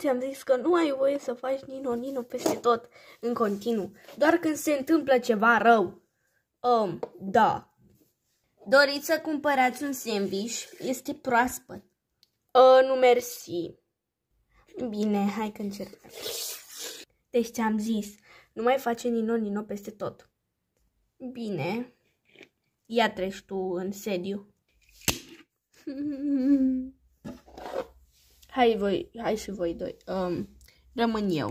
Tocmai ți-am zis că nu ai voie să faci Nino Nino peste tot, în continuu, doar când se întâmplă ceva rău. Um, da. Doriți să cumpărați un sandwich? Este proaspăt. Uh, nu mersi. Bine, hai că încercăm. Deci ți-am zis, nu mai face Nino Nino peste tot. Bine. Ia treci tu în sediu. Hai voi, hai și voi doi. Um, rămân eu.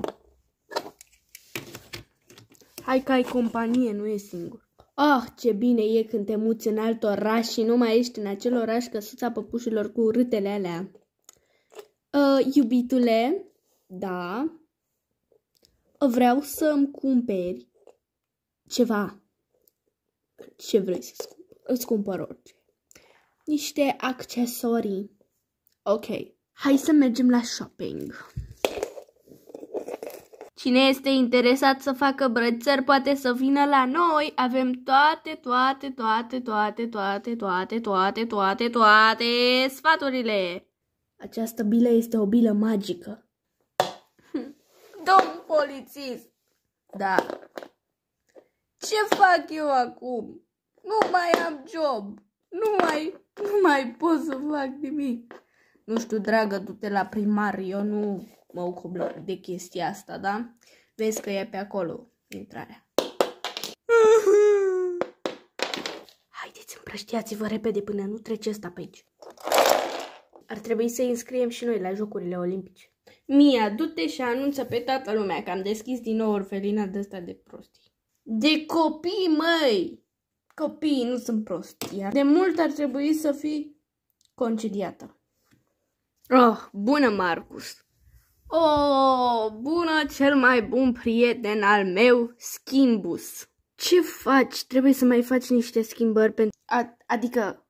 Hai că ai companie, nu e singur. Ah, ce bine e când te muți în alt oraș și nu mai ești în acel oraș căsuța păpușilor cu râtele alea. Uh, iubitule, da, vreau să îmi cumperi ceva. Ce vrei să îți cumpăr orice. Niște accesorii. Ok, hai să mergem la shopping. Cine este interesat să facă brățări poate să vină la noi. Avem toate, toate, toate, toate, toate, toate, toate, toate, toate sfaturile. Această bilă este o bilă magică. Domn polițist! Da. Ce fac eu acum? Nu mai am job. Nu mai, nu mai pot să fac nimic. Nu știu, dragă, du-te la primar. Eu nu mă ocup de chestia asta, da? Vezi că e pe acolo intrarea. Haideți, împrăștiați-vă repede până nu trece ăsta pe aici. Ar trebui să înscriem și noi la Jocurile Olimpice. Mia, du-te și anunță pe toată lumea că am deschis din nou orfelina de asta de prostii. De copii, măi! Copiii nu sunt prostii. De mult ar trebui să fii concediată. Oh, bună, Marcus! Oh, bună, cel mai bun prieten al meu, Schimbus. Ce faci? Trebuie să mai faci niște schimbări pentru... adică,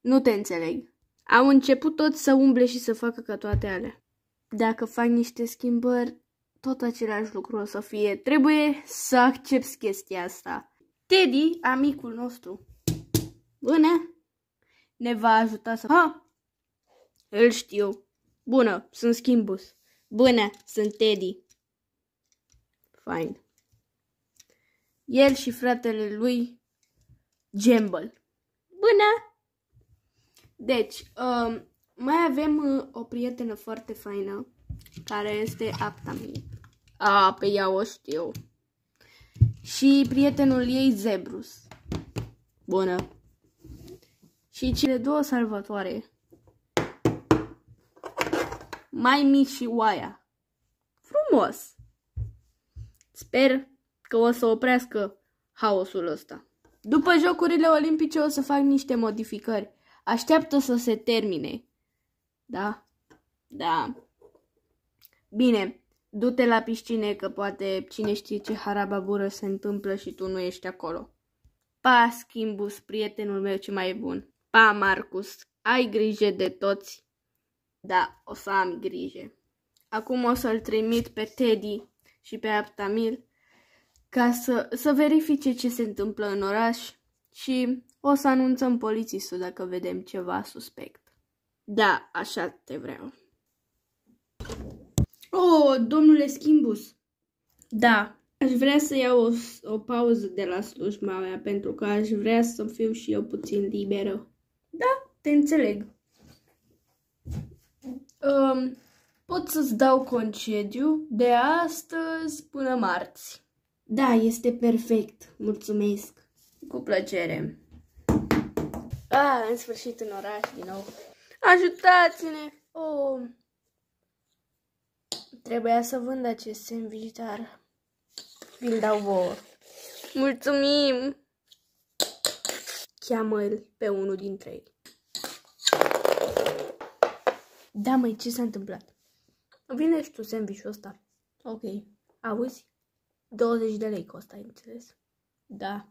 nu te înțeleg. Am început tot să umble și să facă ca toate alea. Dacă fac niște schimbări, tot același lucru o să fie. Trebuie să accepti chestia asta. Teddy, amicul nostru, bună, ne va ajuta să... Ha! Îl știu. Bună, sunt Schimbus. Bună, sunt Teddy. Fine. El și fratele lui, Jumble. Bună! Deci, uh, mai avem uh, o prietenă foarte faină, care este Aptamie. A, pe ea o știu. Și prietenul ei, Zebrus. Bună. Și cele două salvatoare mai mici și oaia. Frumos! Sper că o să oprească haosul ăsta. După Jocurile Olimpice o să fac niște modificări. Așteaptă să se termine. Da? Da. Bine, du-te la piscine că poate cine știe ce harababură se întâmplă și tu nu ești acolo. Pa, Schimbus, prietenul meu ce mai e bun. Pa, Marcus, ai grijă de toți da, o să am grijă. Acum o să-l trimit pe Teddy și pe Aptamil ca să, să verifice ce se întâmplă în oraș și o să anunțăm polițistul dacă vedem ceva suspect. Da, așa te vreau. Oh, domnule Schimbus. Da, aș vrea să iau o, o pauză de la slujba mea pentru că aș vrea să fiu și eu puțin liberă. Da, te înțeleg. Um, pot să-ți dau concediu de astăzi până marți. Da, este perfect. Mulțumesc. Cu plăcere. Ah, în sfârșit în oraș din nou. Ajutați-ne! Oh. Trebuia să vând acest sandwich, dar vi-l dau vouă. Mulțumim! Cheamă-l pe unul dintre ei. Da, măi, ce s-a întâmplat? Vine și tu sandwich-ul ăsta. Ok. Auzi? 20 de lei costă, ai înțeles? Da.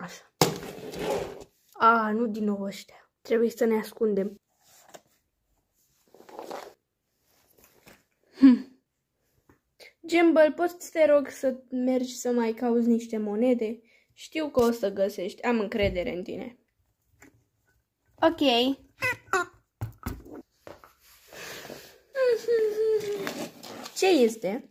Așa. A, nu din nou ăștia. Trebuie să ne ascundem. Hm. Gimbal, poți să te rog să mergi să mai cauți niște monede? Știu că o să găsești. Am încredere în tine. Ok. Ce este?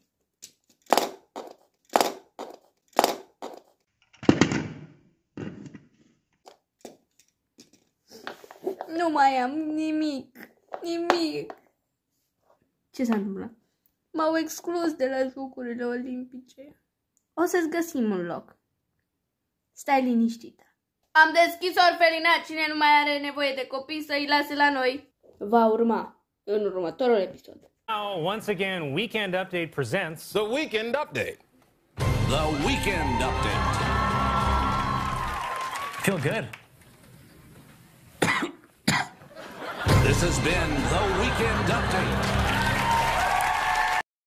Nu mai am nimic. Nimic. Ce s-a întâmplat? M-au exclus de la Jocurile Olimpice. O să-ți găsim un loc. Stai liniștită. Am deschis orfelinat. Cine nu mai are nevoie de copii să-i lase la noi. Va urma în următorul episod. Now, once again, Weekend Update presents The Weekend Update. The Weekend Update. Feel Good. This has been The Weekend Update.